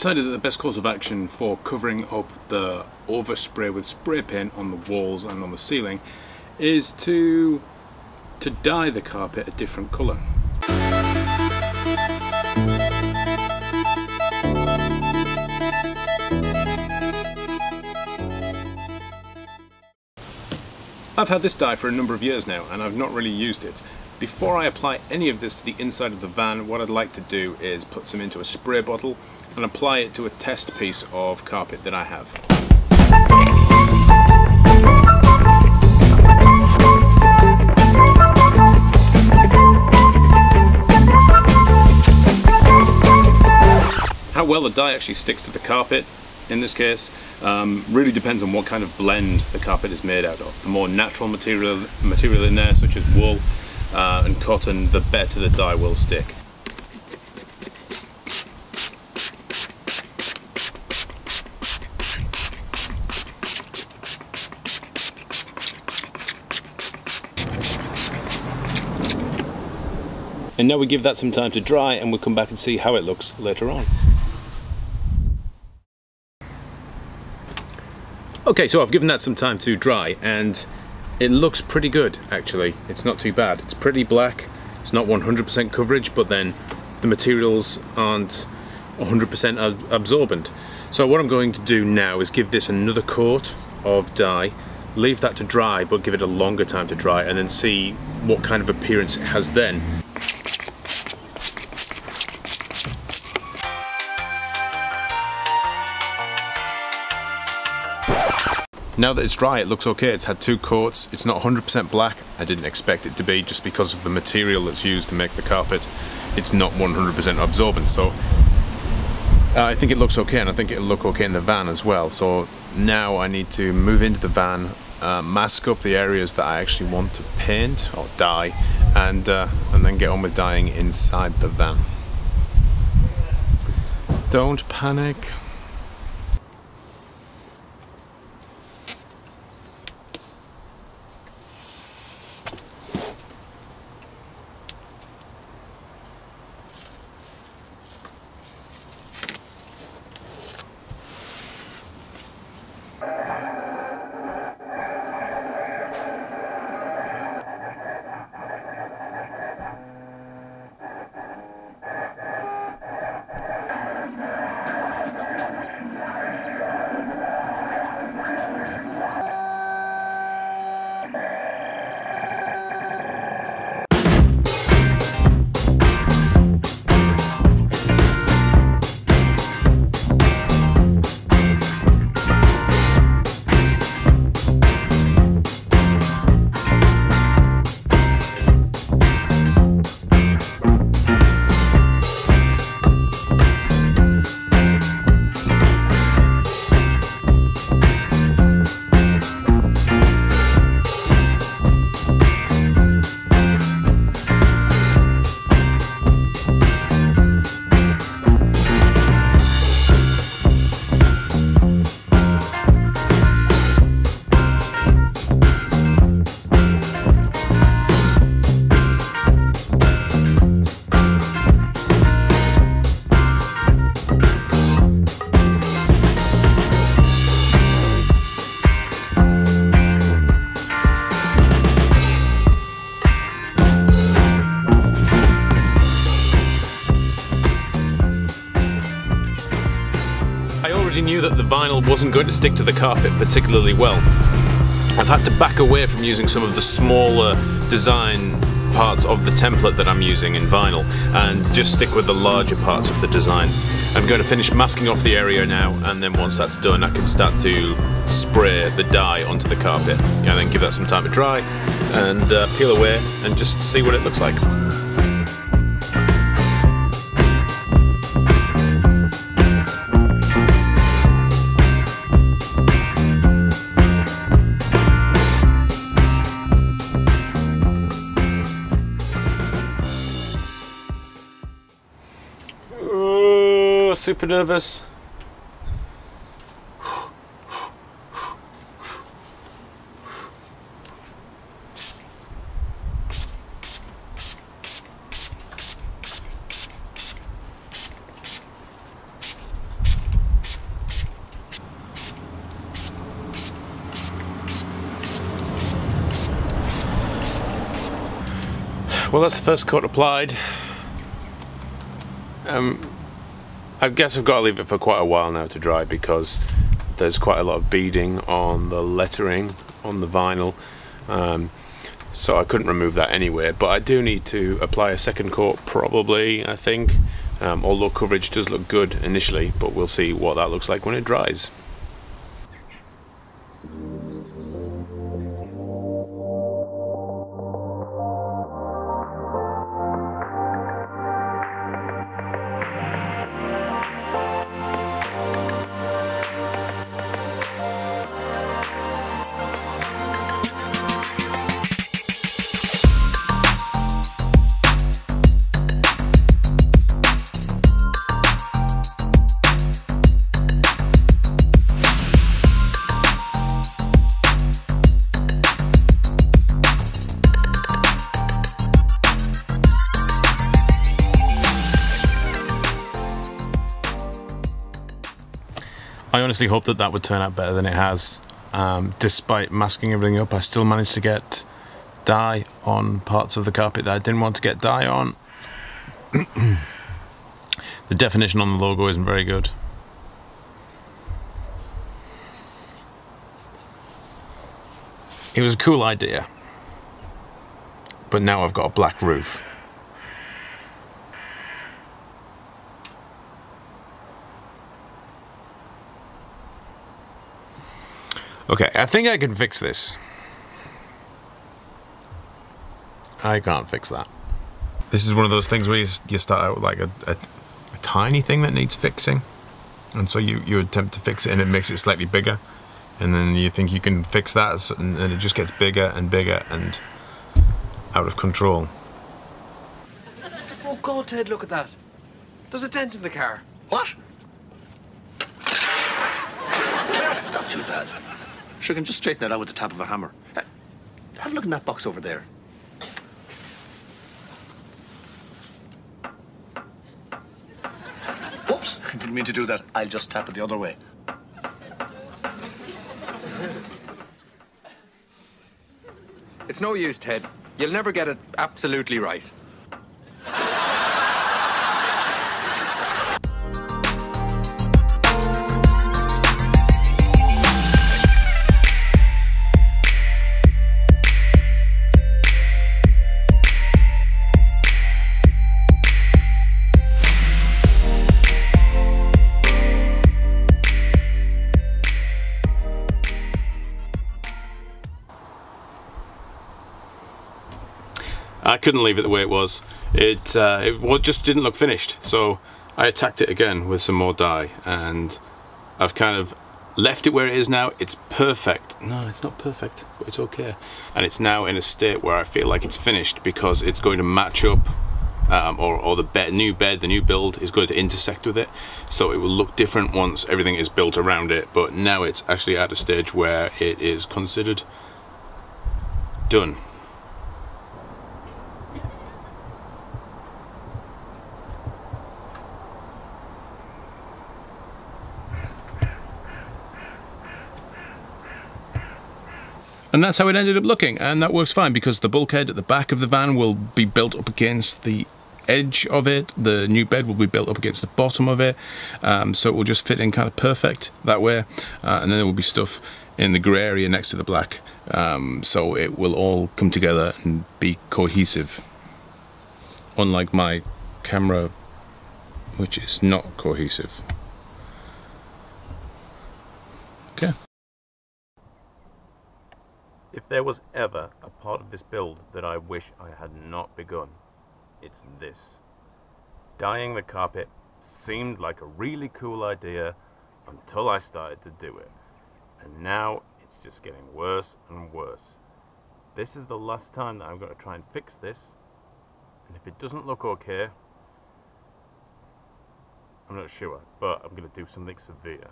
decided that the best course of action for covering up the overspray with spray paint on the walls and on the ceiling is to to dye the carpet a different colour. I've had this dye for a number of years now and I've not really used it. Before I apply any of this to the inside of the van, what I'd like to do is put some into a spray bottle and apply it to a test piece of carpet that I have. How well the dye actually sticks to the carpet in this case um, really depends on what kind of blend the carpet is made out of. The more natural material, material in there such as wool uh, and cotton the better the dye will stick. And now we give that some time to dry and we'll come back and see how it looks later on. Okay, so I've given that some time to dry and it looks pretty good actually. It's not too bad. It's pretty black. It's not 100% coverage, but then the materials aren't 100% absorbent. So what I'm going to do now is give this another coat of dye, leave that to dry, but give it a longer time to dry, and then see what kind of appearance it has then. Now that it's dry, it looks okay. It's had two coats. It's not 100% black. I didn't expect it to be just because of the material that's used to make the carpet. It's not 100% absorbent. So uh, I think it looks okay and I think it'll look okay in the van as well. So now I need to move into the van, uh, mask up the areas that I actually want to paint or dye and, uh, and then get on with dyeing inside the van. Don't panic. Knew that the vinyl wasn't going to stick to the carpet particularly well. I've had to back away from using some of the smaller design parts of the template that I'm using in vinyl and just stick with the larger parts of the design. I'm going to finish masking off the area now and then once that's done I can start to spray the dye onto the carpet and then give that some time to dry and uh, peel away and just see what it looks like. super nervous. Well, that's the first coat applied. Um, I guess I've got to leave it for quite a while now to dry because there's quite a lot of beading on the lettering on the vinyl. Um, so I couldn't remove that anywhere but I do need to apply a second coat probably, I think. Um, although coverage does look good initially, but we'll see what that looks like when it dries. I honestly hoped that that would turn out better than it has. Um, despite masking everything up, I still managed to get dye on parts of the carpet that I didn't want to get dye on. the definition on the logo isn't very good. It was a cool idea, but now I've got a black roof. Okay, I think I can fix this. I can't fix that. This is one of those things where you, you start out with like a, a, a, tiny thing that needs fixing. And so you, you attempt to fix it and it makes it slightly bigger. And then you think you can fix that and, and it just gets bigger and bigger and out of control. Oh God, Ted, look at that. There's a dent in the car. What? Not too bad. Sure, can just straighten that out with the tap of a hammer. Uh, have a look in that box over there. Whoops, didn't mean to do that. I'll just tap it the other way. It's no use, Ted. You'll never get it absolutely right. Couldn't leave it the way it was. It, uh, it just didn't look finished. So I attacked it again with some more dye and I've kind of left it where it is now. It's perfect. No, it's not perfect, but it's okay. And it's now in a state where I feel like it's finished because it's going to match up um, or, or, the new bed, the new build is going to intersect with it. So it will look different once everything is built around it. But now it's actually at a stage where it is considered done. And that's how it ended up looking, and that works fine because the bulkhead at the back of the van will be built up against the edge of it. The new bed will be built up against the bottom of it, um, so it will just fit in kind of perfect that way. Uh, and then there will be stuff in the grey area next to the black, um, so it will all come together and be cohesive. Unlike my camera, which is not cohesive. Okay. If there was ever a part of this build that I wish I had not begun, it's this. Dyeing the carpet seemed like a really cool idea until I started to do it. And now it's just getting worse and worse. This is the last time that I'm going to try and fix this. And if it doesn't look okay, I'm not sure, but I'm going to do something severe.